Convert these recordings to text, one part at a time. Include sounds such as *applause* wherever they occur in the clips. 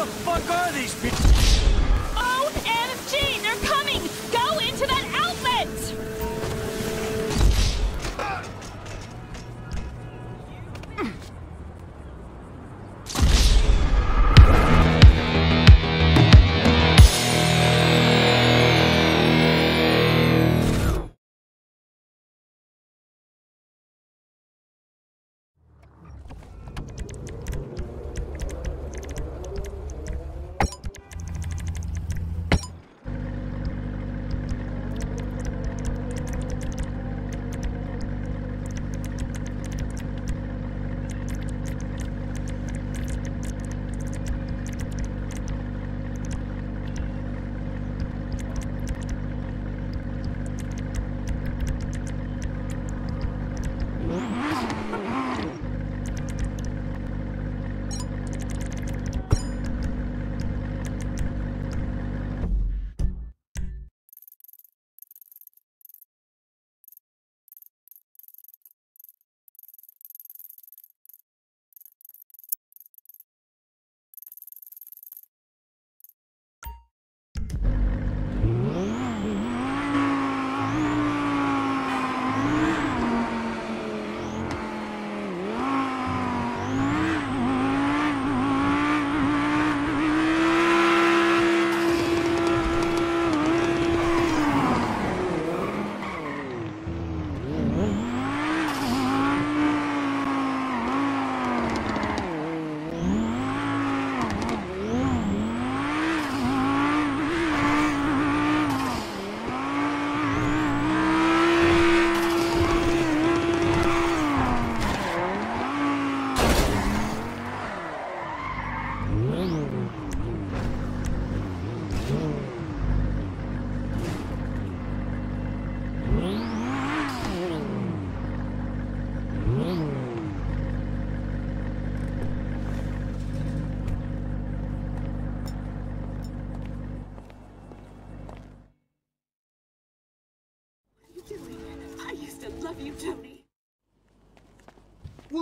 the fuck are these people?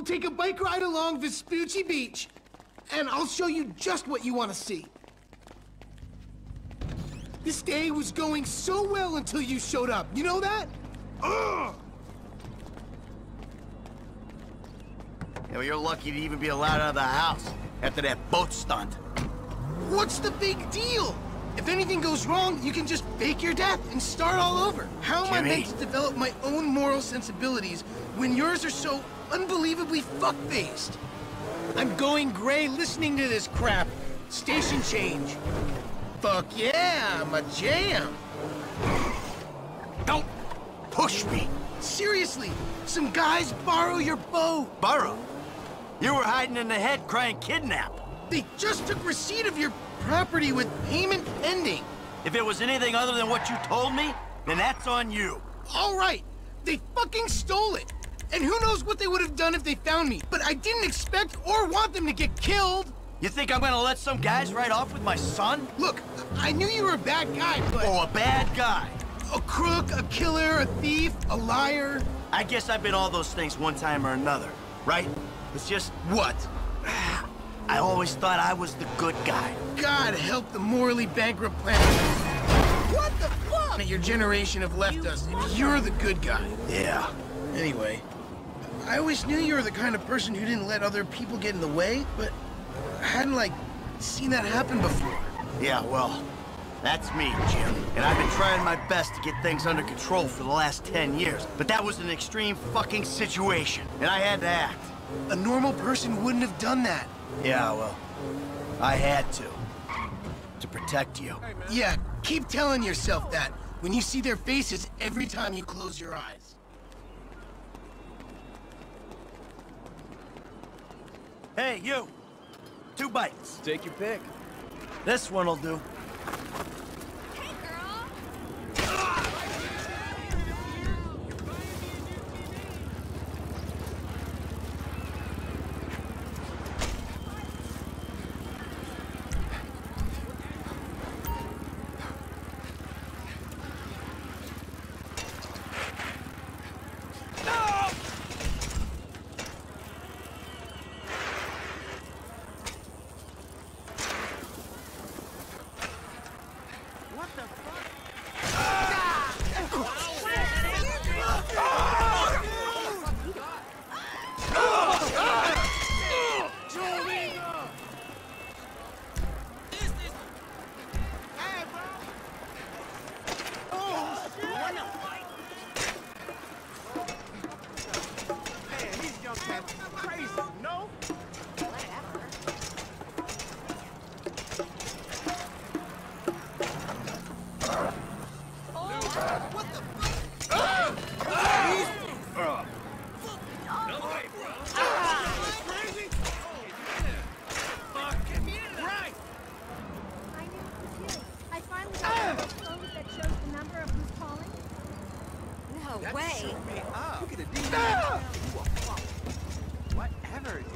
Take a bike ride along Vespucci Beach, and I'll show you just what you want to see. This day was going so well until you showed up. You know that? Ugh! Yeah, well, you're lucky to even be allowed out of the house after that boat stunt. What's the big deal? If anything goes wrong, you can just fake your death and start all over. How am I meant to develop my own moral sensibilities when yours are so unbelievably fuck-faced? I'm going gray listening to this crap. Station change. Fuck yeah, I'm a jam. Don't push me. Seriously, some guys borrow your boat. Borrow? You were hiding in the head crying kidnap. They just took receipt of your property with payment pending. If it was anything other than what you told me, then that's on you. All right, they fucking stole it. And who knows what they would have done if they found me. But I didn't expect or want them to get killed. You think I'm gonna let some guys ride off with my son? Look, I knew you were a bad guy, but Oh, a bad guy. a crook, a killer, a thief, a liar. I guess I've been all those things one time or another, right? It's just, What? *sighs* I always thought I was the good guy. God help the morally bankrupt planet. What the fuck? That your generation have left us. if You're the good guy. Yeah. Anyway, I always knew you were the kind of person who didn't let other people get in the way, but I hadn't, like, seen that happen before. Yeah, well, that's me, Jim. And I've been trying my best to get things under control for the last 10 years. But that was an extreme fucking situation, and I had to act. A normal person wouldn't have done that. Yeah, well, I had to. To protect you. Yeah, keep telling yourself that when you see their faces every time you close your eyes. Hey, you! Two bites. Take your pick. This one'll do.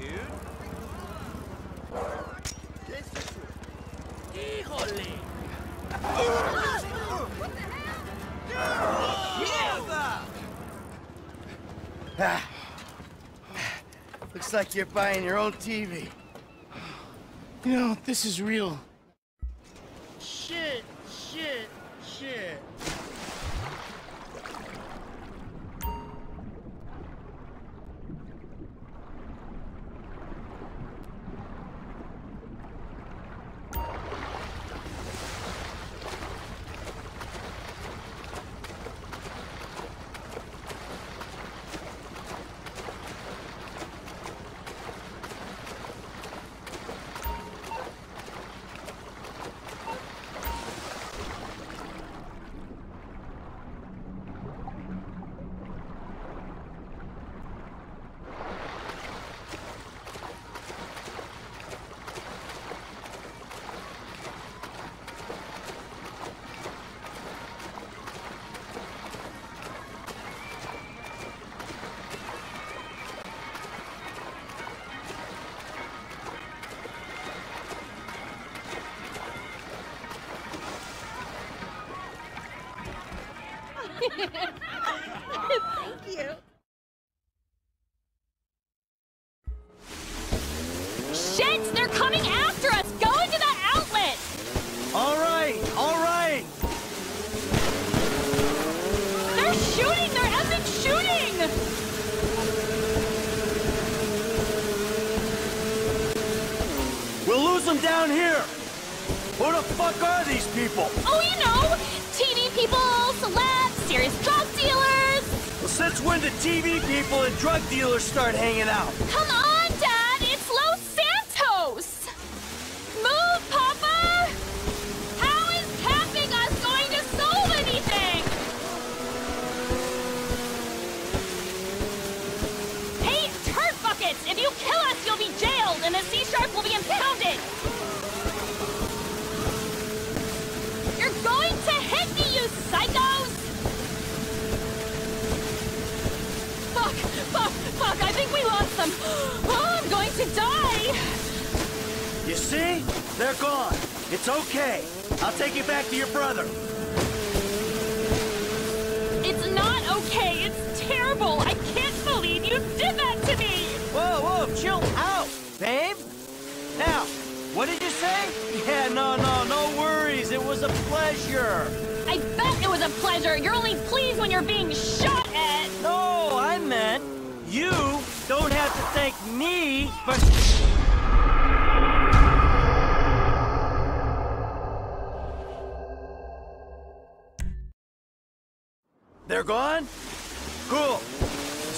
dude. Ah, looks like you're buying your own TV. You know, this is real Thank you. Shit! They're coming after us! Go into that outlet! All right, all right. They're shooting! They're effing shooting! We'll lose them down here. Who the fuck are these people? Oh, you know! TV people, celebs, serious drug dealers! Well, since when did TV people and drug dealers start hanging out? Come on, You see? They're gone. It's okay. I'll take you back to your brother. It's not okay. It's terrible. I can't believe you did that to me. Whoa, whoa, chill out, babe. Now, what did you say? Yeah, no, no, no worries. It was a pleasure. I bet it was a pleasure. You're only pleased when you're being shot at. No, I meant you don't have to thank me for... They're gone? Cool.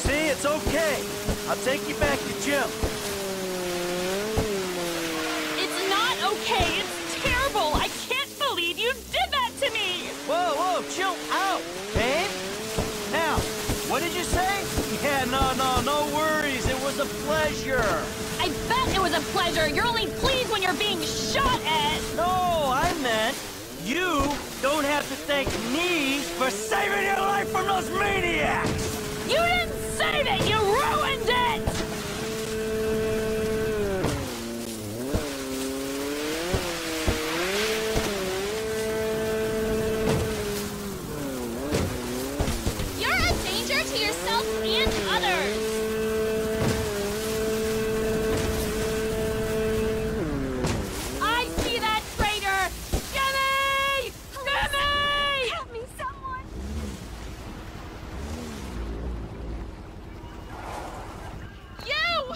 See, it's okay. I'll take you back to Jim. It's not okay. It's terrible. I can't believe you did that to me. Whoa, whoa, chill out, babe. Now, what did you say? Yeah, no, no, no worries. It was a pleasure. I bet it was a pleasure. You're only pleased when you're being shot at. No, I you don't have to thank me for saving your life from those maniacs. You didn't save it. You ruined it.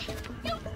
You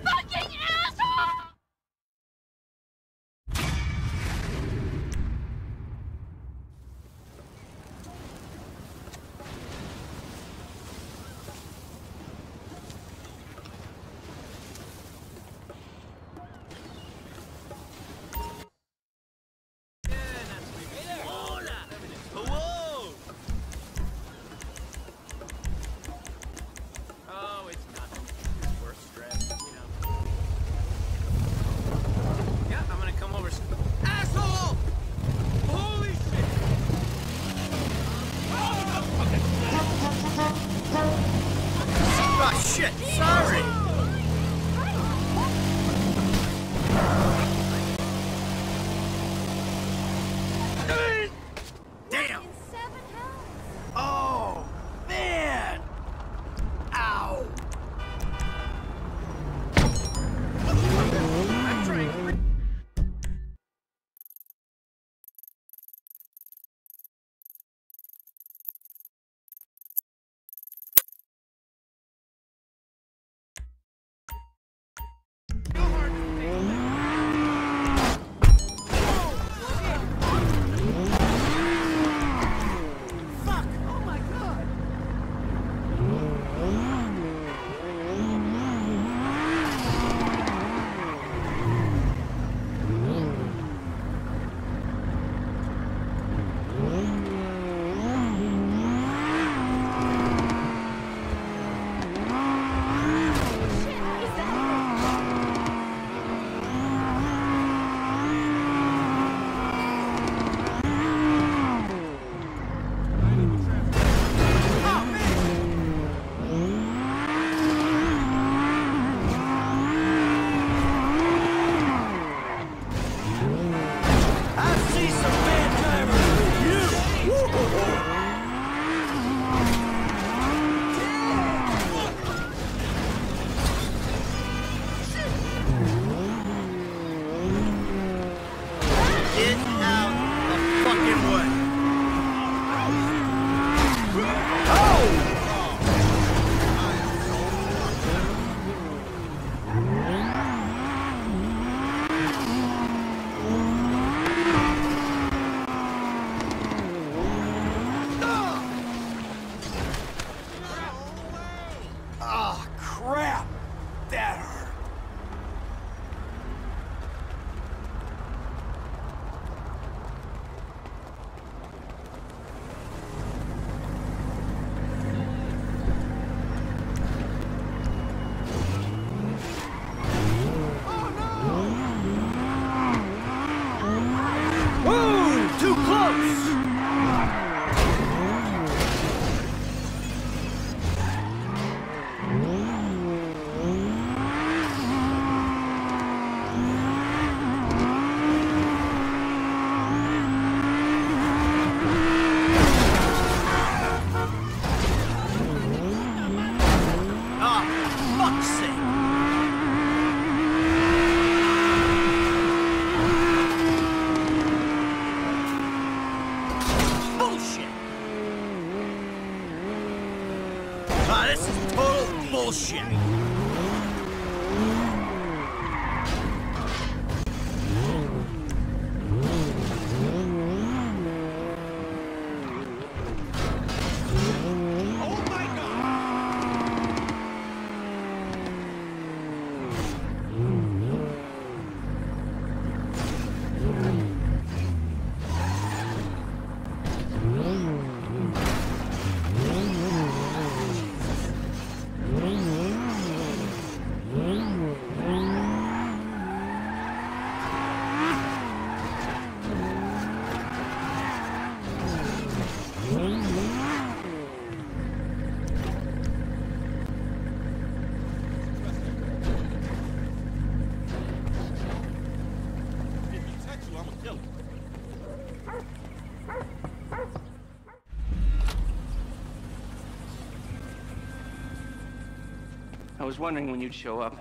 was wondering when you'd show up.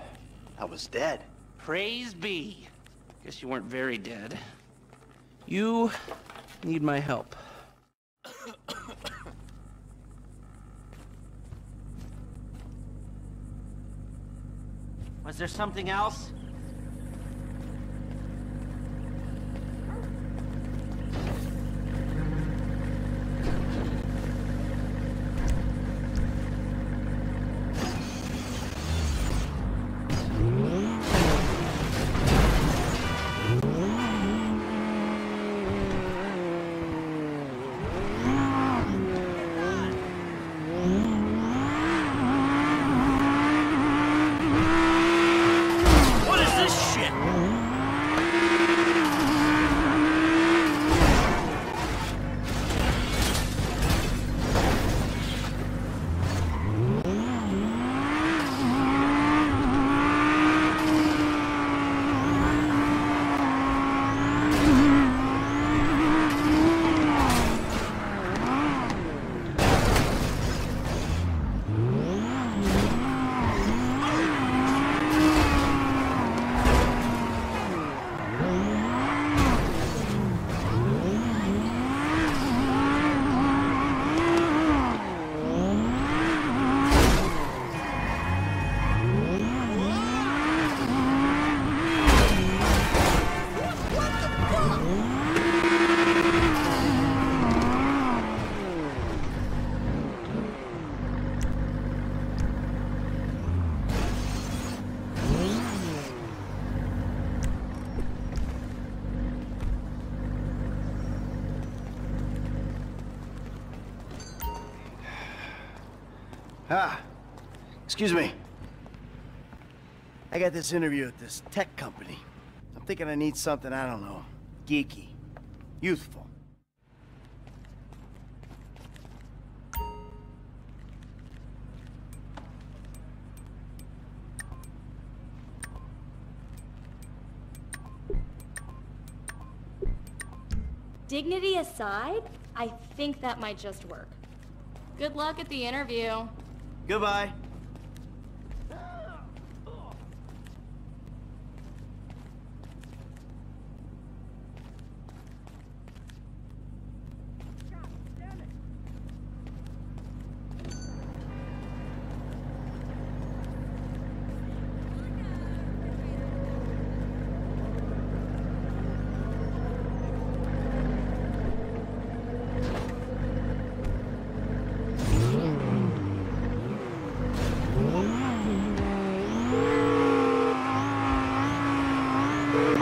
I was dead. Praise be. Guess you weren't very dead. You need my help. *coughs* Was there something else? Ah, excuse me. I got this interview at this tech company. I'm thinking I need something, I don't know, geeky, youthful. Dignity aside, I think that might just work. Good luck at the interview. Goodbye.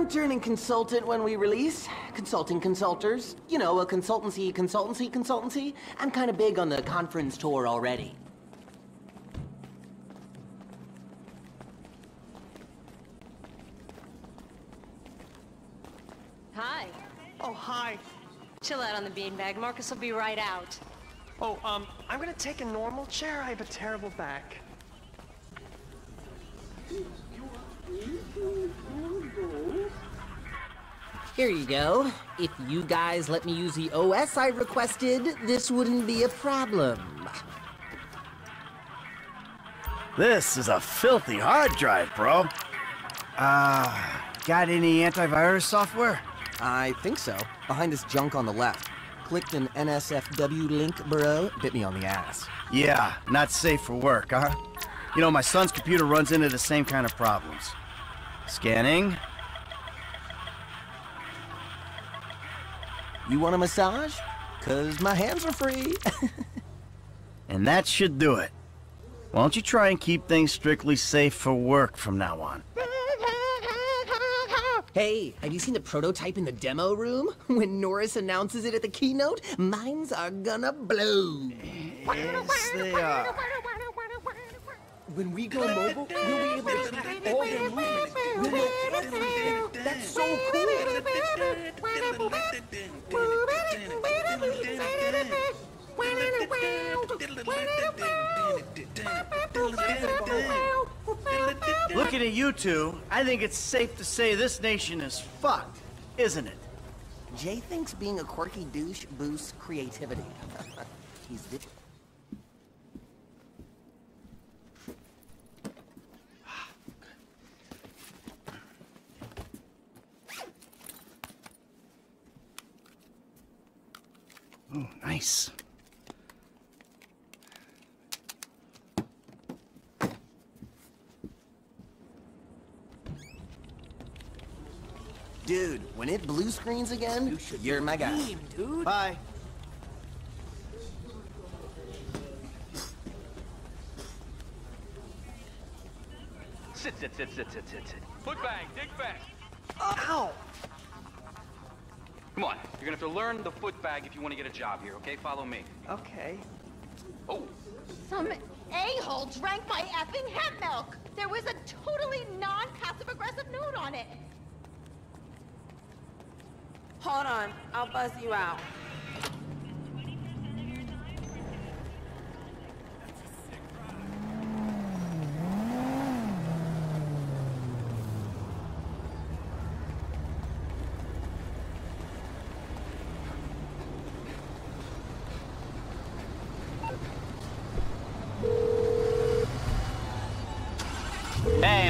I'm turning consultant when we release. Consulting consulters. You know, a consultancy, consultancy, consultancy. I'm kind of big on the conference tour already. Hi. Oh, hi. Chill out on the beanbag. Marcus will be right out. Oh, um, I'm gonna take a normal chair. I have a terrible back. Here you go. If you guys let me use the OS I requested, this wouldn't be a problem. This is a filthy hard drive, bro. Uh, got any antivirus software? I think so. Behind this junk on the left. Clicked an NSFW link, bro. Bit me on the ass. Yeah, not safe for work, huh? You know, my son's computer runs into the same kind of problems. Scanning. You want a massage? Cause my hands are free. *laughs* And that should do it. Why don't you try and keep things strictly safe for work from now on? hey, have you seen the prototype in the demo room? *laughs* When Norris announces it at the keynote, minds are gonna blow. Yes, they are. When we go mobile, we'll be able to track all their movements. We'll know everything. That's so cool. Looking at you two, I think it's safe to say this nation is fucked, isn't it? Jay thinks being a quirky douche boosts creativity. *laughs* He's di- nice. Dude, when it blue screens again, you're my guy. Bye. Sit, sit, sit, sit, sit, sit, sit. Foot bang, dig fast. Come on, you're gonna have to learn the foot bag if you want to get a job here, okay? Follow me. Okay. Oh, Some a-hole drank my effing hemp milk. There was a totally non-passive aggressive note on it. Hold on, I'll buzz you out. Hey,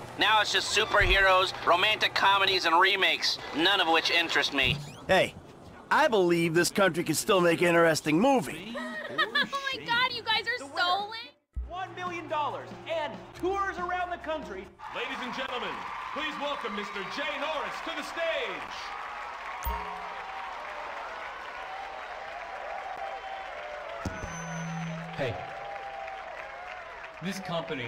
Now it's just superheroes, romantic comedies, and remakes, none of which interest me. Hey, I believe this country can still make interesting movie. *laughs* oh my god, you guys are so lit. One million dollars and tours around the country. Ladies and gentlemen, please welcome Mr. Jay Norris to the stage. Hey, this company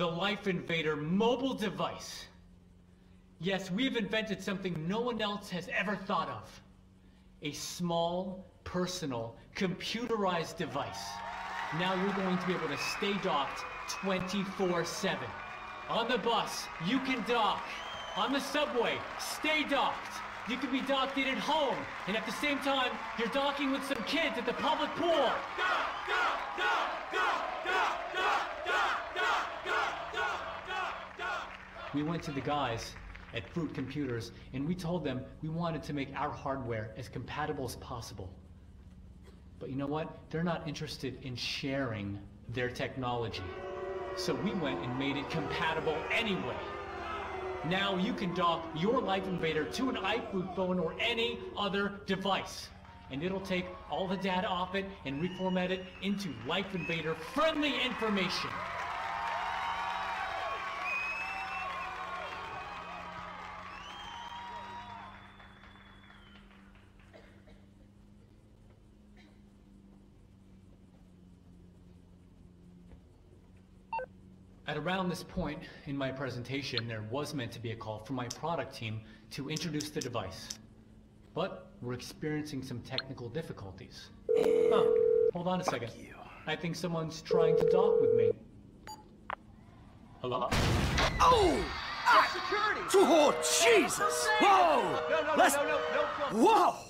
The Life Invader mobile device. Yes, we've invented something no one else has ever thought of. A small, personal, computerized device. Now you're going to be able to stay docked 24-7. On the bus, you can dock. On the subway, stay docked. You can be docked in at home, and at the same time, you're docking with some kids at the public pool. We went to the guys at Fruit Computers, and we told them we wanted to make our hardware as compatible as possible. But you know what? They're not interested in sharing their technology. So we went and made it compatible anyway. Now you can dock your Life Invader to an iFruit phone or any other device. And it'll take all the data off it and reformat it into Life Invader friendly information. At around this point in my presentation, there was meant to be a call from my product team to introduce the device. But we're experiencing some technical difficulties. Oh, hold on a second. I think someone's trying to dock with me. Hello? Oh! Ah! Security! Oh, Jesus! Whoa! No, no, no, Let's- no, no, no, no. Whoa!